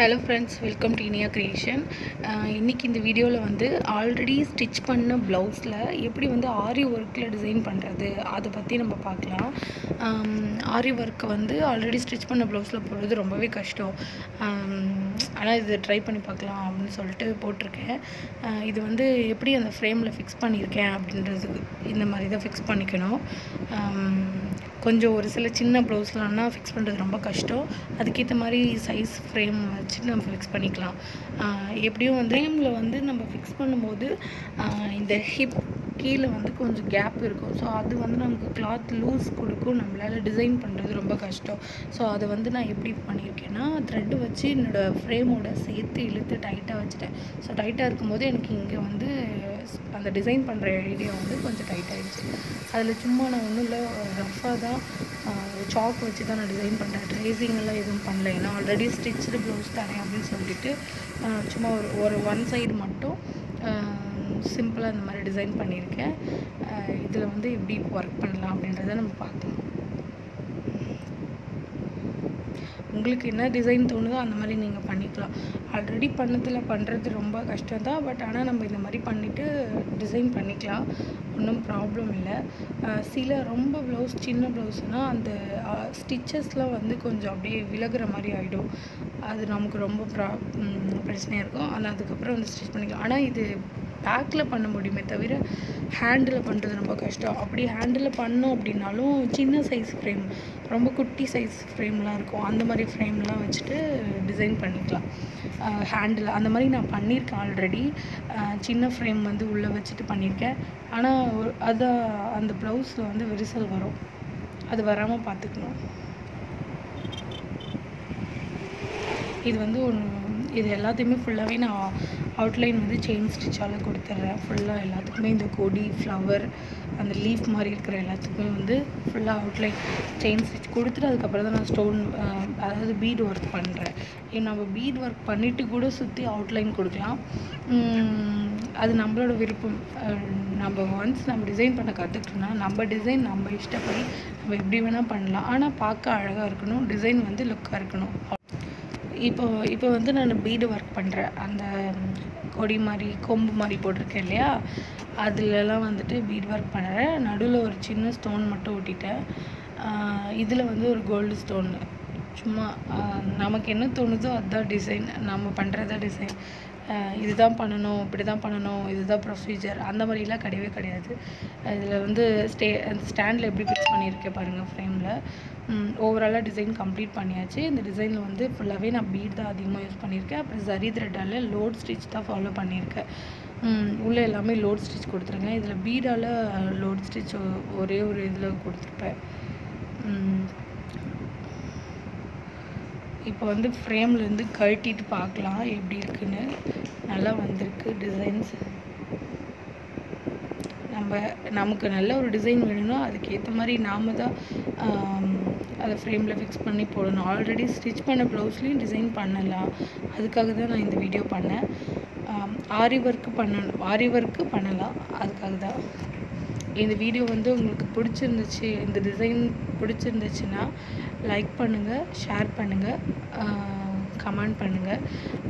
Hello friends welcome to Iniya creation இன்றைக்கி இந்த வீடியோவில் வந்து ஆல்ரெடி ஸ்டிச் பண்ண ப்ளவுஸில் எப்படி வந்து ஆரி ஒர்க்கில் டிசைன் பண்ணுறது அதை பற்றி நம்ம பார்க்கலாம். ஆரி ஒர்க்கை வந்து ஆல்ரெடி ஸ்டிச் பண்ண ப்ளவுஸில் போடுறது ரொம்பவே கஷ்டம். ஆனால் இது ட்ரை பண்ணி பார்க்கலாம் அப்படின்னு சொல்லிட்டு போட்டிருக்கேன். இது வந்து எப்படி அந்த ஃப்ரேமில் ஃபிக்ஸ் பண்ணியிருக்கேன் அப்படின்றதுக்கு இந்த மாதிரி தான் ஃபிக்ஸ் பண்ணிக்கணும். கொஞ்சம் ஒரு சில சின்ன ப்ளவுஸ்லாம்னா ஃபிக்ஸ் பண்ணுறது ரொம்ப கஷ்டம். அதுக்கேற்ற மாதிரி சைஸ் ஃப்ரேம் வச்சு நம்ம ஃபிக்ஸ் பண்ணிக்கலாம். எப்படியும் வந்து ஃப்ரேமில் வந்து நம்ம ஃபிக்ஸ் பண்ணும்போது இந்த ஹிப் கீழே வந்து கொஞ்சம் கேப் இருக்கும். ஸோ அது வந்து நமக்கு கிளாத் லூஸ் கொடுக்கும். நம்மளால் டிசைன் பண்ணுறது ரொம்ப கஷ்டம். ஸோ அதை வந்து நான் எப்படி பண்ணியிருக்கேன்னா த்ரெட்டு வச்சு என்னோடய ஃப்ரேமோட சேர்த்து இழுத்து டைட்டாக வச்சுட்டேன். ஸோ டைட்டாக இருக்கும்போது எனக்கு இங்கே வந்து அந்த டிசைன் பண்ணுற ஐடியா வந்து கொஞ்சம் டைட் ஆகிடுச்சு அதில் சும்மா நான் ஒன்றும் இல்லை ரஃபாக தான் சாக் வச்சு தான் நான் டிசைன் பண்ணுறேன் ட்ரேசிங் எல்லாம் எதுவும் பண்ணல. ஏன்னா ஆல்ரெடி ஸ்டிச்சு ப்ளவுஸ் தானே அப்படின்னு சொல்லிட்டு சும்மா ஒரு ஒரு ஒன் சைடு மட்டும் சிம்பிளாக இந்த மாதிரி டிசைன் பண்ணியிருக்கேன். இதில் வந்து எப்படி ஒர்க் பண்ணலாம் அப்படின்றத நம்ம பார்க்கலாம். உங்களுக்கு என்ன டிசைன் தோணுதோ அந்த மாதிரி நீங்கள் பண்ணிக்கலாம். ஆல்ரெடி பண்ணதில் பண்ணுறது ரொம்ப கஷ்டம் தான். பட் ஆனால் நம்ம இந்த மாதிரி பண்ணிவிட்டு டிசைன் பண்ணிக்கலாம். ஒன்றும் ப்ராப்ளம் இல்லை. சில ரொம்ப ப்ளவுஸ் சின்ன ப்ளவுஸ்னால் அந்த ஸ்டிச்சஸ்லாம் வந்து கொஞ்சம் அப்படியே விலகிற மாதிரி ஆகிடும் அது நமக்கு ரொம்ப ப்ரா பிரச்சனையாக இருக்கும். ஆனால் அதுக்கப்புறம் வந்து ஸ்டிச் பண்ணிக்கலாம். ஆனால் இது பேக்கில் பண்ண முடியுமே தவிர ஹேண்டில் பண்ணுறது ரொம்ப கஷ்டம். அப்படி ஹேண்டில் பண்ணோம் அப்படின்னாலும் சின்ன சைஸ் ஃப்ரேம் ரொம்ப குட்டி சைஸ் ஃப்ரேம்லாம் இருக்கும். அந்த மாதிரி ஃப்ரேம்லாம் வச்சுட்டு டிசைன் பண்ணிக்கலாம். ஹேண்டில் அந்த மாதிரி நான் பண்ணியிருக்கேன் ஆல்ரெடி சின்ன ஃப்ரேம் வந்து உள்ளே வச்சுட்டு பண்ணியிருக்கேன். ஆனால் ஒரு அதை அந்த ப்ளவுஸில் வந்து விரிசல் வரும். அது வராமல் பார்த்துக்கணும். இது வந்து ஒன்று இது எல்லாத்தையுமே ஃபுல்லாகவே நான் அவுட்லைன் வந்து செயின் ஸ்டிச்சால் கொடுத்துட்றேன். ஃபுல்லாக எல்லாத்துக்குமே இந்த கொடி ஃப்ளவர் அந்த லீஃப் மாதிரி இருக்கிற எல்லாத்துக்குமே வந்து ஃபுல்லாக அவுட்லைன் செயின் ஸ்டிச் கொடுத்துட்டு அதுக்கப்புறம் தான் நான் ஸ்டோன் அதாவது பீட் ஒர்க் பண்ணுறேன் ஏன் நம்ம பீட் ஒர்க் பண்ணிவிட்டு கூட சுற்றி அவுட்லைன் கொடுக்கலாம். அது நம்மளோட விருப்பம். நம்ம ஒன்ஸ் நம்ம டிசைன் பண்ண கற்றுக்கிட்டோம்னா நம்ம டிசைன் நம்ம இஷ்டப்படி நம்ம எப்படி வேணால் பண்ணலாம். ஆனால் பார்க்க அழகாக இருக்கணும். டிசைன் வந்து லுக்காக இருக்கணும். இப்போ இப்போ வந்து நான் பீடு ஒர்க் பண்ணுறேன் அந்த கொடி மாதிரி கொம்பு மாதிரி போட்டிருக்கேன் இல்லையா? அதுலலாம் வந்துட்டு பீட் ஒர்க் பண்ணுறேன் நடுவில் ஒரு சின்ன ஸ்டோன் மட்டும் ஒட்டிட்டேன். இதில் வந்து ஒரு கோல்டு ஸ்டோன் சும்மா நமக்கு என்ன தோணுதோ அதுதான் டிசைன் நம்ம பண்ணுறதா டிசைன் இதுதான் பண்ணணும் இப்படி தான் பண்ணணும் இதுதான் ப்ரொசீஜர் அந்த மாதிரிலாம் கிடையவே கிடையாது. இதில் வந்து ஸ்டே அந்த ஸ்டாண்டில் எப்படி ஃபிக்ஸ் பண்ணியிருக்கேன் பாருங்கள் ஃப்ரேமில் ஓவராலாக டிசைன் கம்ப்ளீட் பண்ணியாச்சு. இந்த டிசைனில் வந்து ஃபுல்லாகவே நான் பீட் தான் அதிகமாக யூஸ் பண்ணியிருக்கேன். அப்புறம் ஜரி த்ரெட்டால் லோட் ஸ்டிச் தான் ஃபாலோ பண்ணியிருக்கேன். உள்ளே எல்லாமே லோட் ஸ்டிச் கொடுத்துருங்க. இதில் பீடால் லோட் ஸ்டிச் ஒரே ஒரு இதில் கொடுத்துருப்பேன். இப்போ வந்து ஃப்ரேம்லேருந்து கழட்டிட்டு பார்க்கலாம் எப்படி இருக்குன்னு. நல்லா வந்திருக்கு டிசைன்ஸ். நம்ம நமக்கு நல்ல ஒரு டிசைன் வேணும்னா அதுக்கேற்ற மாதிரி நாம் தான் அதை ஃப்ரேமில் ஃபிக்ஸ் பண்ணி போடணும். ஆல்ரெடி ஸ்டிச் பண்ண ப்ளவுஸ்லேயும் டிசைன் பண்ணலாம். அதுக்காக தான் நான் இந்த வீடியோ பண்ணேன். ஆரி ஒர்க்கு பண்ணணும் ஆரி ஒர்க்கு பண்ணலாம். அதுக்காக தான். இந்த வீடியோ வந்து உங்களுக்கு பிடிச்சிருந்துச்சு இந்த டிசைன் பிடிச்சிருந்துச்சுன்னா லைக் பண்ணுங்கள் ஷேர் பண்ணுங்கள் கமெண்ட் பண்ணுங்கள்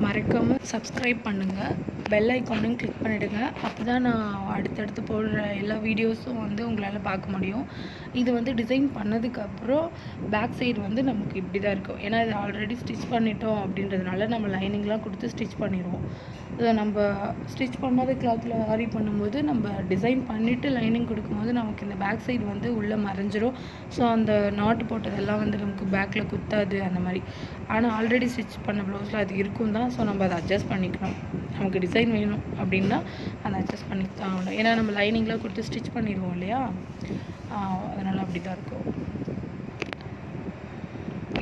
மறக்காமல் சப்ஸ்கிரைப் பண்ணுங்கள் பெல் ஐக்கானும் கிளிக் பண்ணிவிடுங்க அப்போ தான் நான் அடுத்தடுத்து போடுற எல்லா வீடியோஸும் வந்து உங்களால் பார்க்க முடியும். இது வந்து டிசைன் பண்ணதுக்கப்புறம் பேக் சைடு வந்து நமக்கு இப்படி தான் இருக்கும். ஏன்னா இது ஆல்ரெடி ஸ்டிச் பண்ணிட்டோம் அப்படின்றதுனால நம்ம லைனிங்லாம் கொடுத்து ஸ்டிச் பண்ணிடுவோம். இதை நம்ம ஸ்டிச் பண்ணாத கிளாத்தில் ஆரி பண்ணும்போது நம்ம டிசைன் பண்ணிவிட்டு லைனிங் கொடுக்கும்போது நமக்கு இந்த பேக் சைடு வந்து உள்ளே மறைஞ்சிரும். ஸோ அந்த நாட்டு போட்டதெல்லாம் வந்து நமக்கு பேக்கில் குத்தாது அந்த மாதிரி. ஆனால் ஆல்ரெடி ஸ்டிச் ஸ்டிச் பண்ண ப்ளவுஸில் அது இருக்கும் தான் ஸோ நம்ம அதை அட்ஜஸ்ட் பண்ணிக்கணும் நமக்கு டிசைன் வேணும் அப்படின்னா அதை அட்ஜஸ்ட் பண்ணி தான் ஆகணும். ஏன்னா நம்ம லைனிங்லாம் கொடுத்து ஸ்டிச் பண்ணிடுவோம் இல்லையா? அதனால் அப்படி தான் இருக்கும்.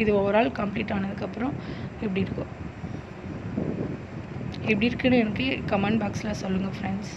இது ஓவரால் கம்ப்ளீட் ஆனதுக்கப்புறம் எப்படி இருக்கும்? எப்படி இருக்குன்னு எனக்கு கமெண்ட் பாக்ஸில் சொல்லுங்கள் ஃப்ரெண்ட்ஸ்